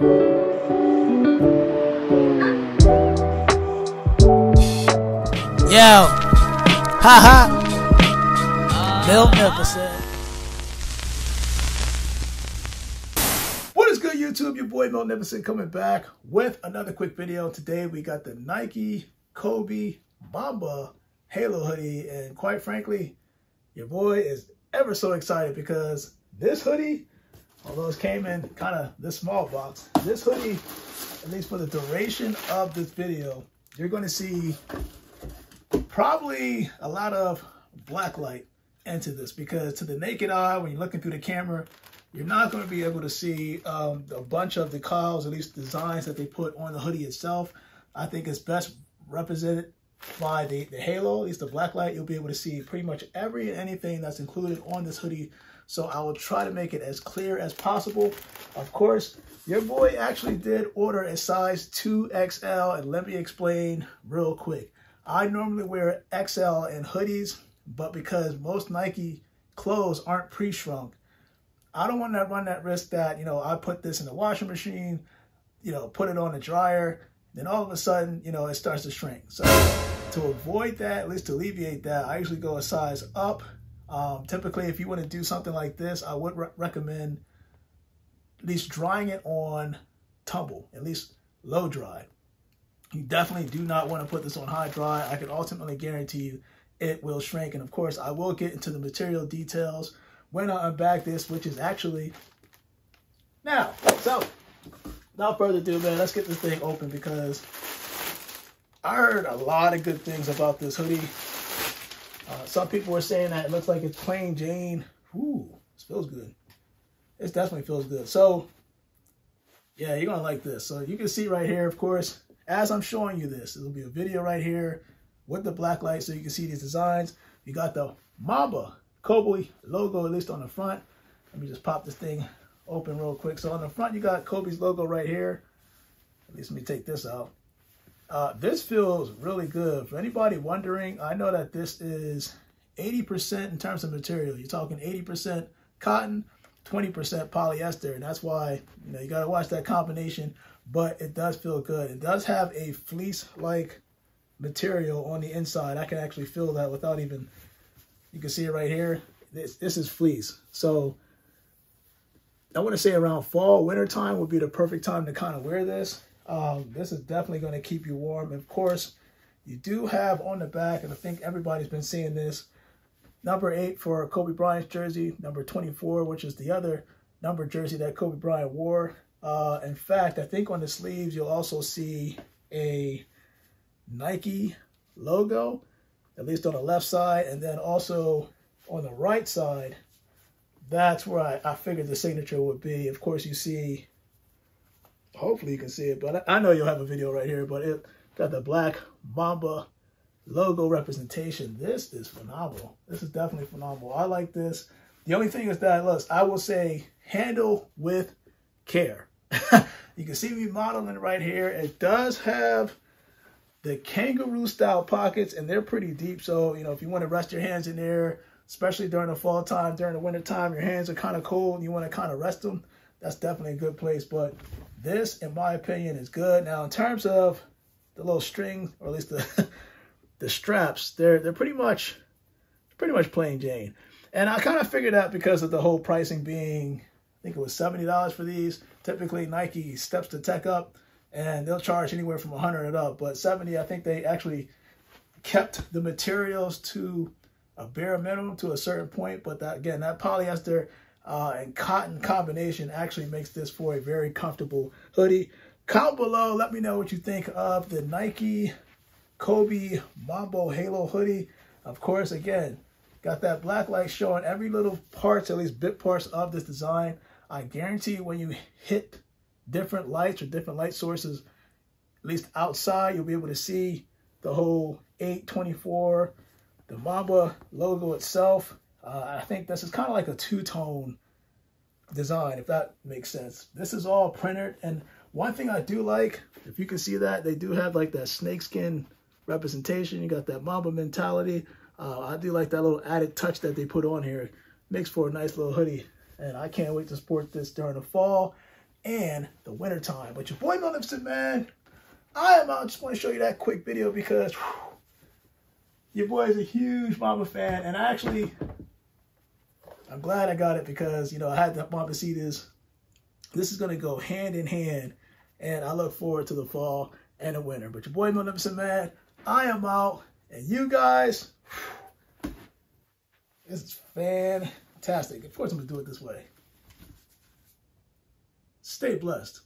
Yo, ha ha. Miltnificent. What is good, YouTube? Your boy Miltnificent coming back with another quick video. Today we got the Nike Kobe Mamba Halo hoodie, and quite frankly, your boy is ever so excited because this hoodie, although it came in kind of this small box, this hoodie, at least for the duration of this video, you're going to see probably a lot of black light into this because to the naked eye, when you're looking through the camera, you're not going to be able to see um, a bunch of the decals, at least designs that they put on the hoodie itself. I think it's best represented by the, the halo, at least the black light. You'll be able to see pretty much every and anything that's included on this hoodie. So I will try to make it as clear as possible. Of course, your boy actually did order a size 2XL, and let me explain real quick. I normally wear XL in hoodies, but because most Nike clothes aren't pre-shrunk, I don't want to run that risk that, you know, I put this in the washing machine, you know, put it on the dryer, then all of a sudden, you know, it starts to shrink. So to avoid that, at least to alleviate that, I usually go a size up. Um, typically, if you want to do something like this, I would re recommend at least drying it on tumble, at least low dry. You definitely do not want to put this on high dry. I can ultimately guarantee you it will shrink. And of course, I will get into the material details when I unbag this, which is actually now. So, without further ado, man, let's get this thing open because I heard a lot of good things about this hoodie. Uh, some people were saying that it looks like it's plain Jane. Ooh, this feels good. It definitely feels good. So, yeah, you're going to like this. So you can see right here, of course, as I'm showing you this, it'll be a video right here with the black light so you can see these designs. You got the Mamba Kobe logo, at least on the front. Let me just pop this thing open real quick. So on the front, you got Kobe's logo right here. At least let me take this out. Uh, this feels really good. For anybody wondering, I know that this is 80% in terms of material. You're talking 80% cotton, 20% polyester. And that's why, you know, you got to watch that combination but it does feel good. It does have a fleece-like material on the inside. I can actually feel that without even, you can see it right here. This, this is fleece. So I want to say around fall, winter time would be the perfect time to kind of wear this. Um, this is definitely going to keep you warm. of course, you do have on the back, and I think everybody's been seeing this, number 8 for Kobe Bryant's jersey, number 24, which is the other number jersey that Kobe Bryant wore. Uh, in fact, I think on the sleeves, you'll also see a Nike logo, at least on the left side. And then also on the right side, that's where I, I figured the signature would be. Of course, you see, hopefully you can see it, but I, know you'll have a video right here, but it got the black Mamba logo representation. This is phenomenal. This is definitely phenomenal. I like this. The only thing is that, look, I will say handle with care. you can see me modeling it right here. It does have the kangaroo style pockets and they're pretty deep. So, you know, if you want to rest your hands in there, especially during the fall time, during the winter time, your hands are kind of cold and you want to kind of rest them, that's definitely a good place. But this, in my opinion, is good. Now, in terms of the little string, or at least the the straps, they're they're pretty much pretty much plain Jane. And I kind of figured out because of the whole pricing being I think it was $70 for these. Typically, Nike steps the tech up and they'll charge anywhere from 100 and up. But 70, I think they actually kept the materials to a bare minimum to a certain point. But that again, that polyester uh, and cotton combination actually makes this for a very comfortable hoodie. Comment below. Let me know what you think of the Nike Kobe Mamba Halo hoodie. Of course, again, got that black light showing every little parts, at least bit parts of this design. I guarantee when you hit different lights or different light sources, at least outside, you'll be able to see the whole 824, the Mamba logo itself. Uh, I think this is kind of like a two-tone design, if that makes sense. This is all printed, and one thing I do like, if you can see that, they do have like that snakeskin representation. You got that Mamba mentality. Uh, I do like that little added touch that they put on here. Makes for a nice little hoodie. And I can't wait to sport this during the fall and the winter time. But your boy Mel man, I am out. Just want to show you that quick video because whew, your boy is a huge Mamba fan, and I actually, I'm glad I got it because you know I had to Mamba see this. This is gonna go hand in hand, and I look forward to the fall and the winter. But your boy Nipson, man, I am out, and you guys. Whew, it's fantastic. Of course, I'm gonna do it this way. Stay blessed.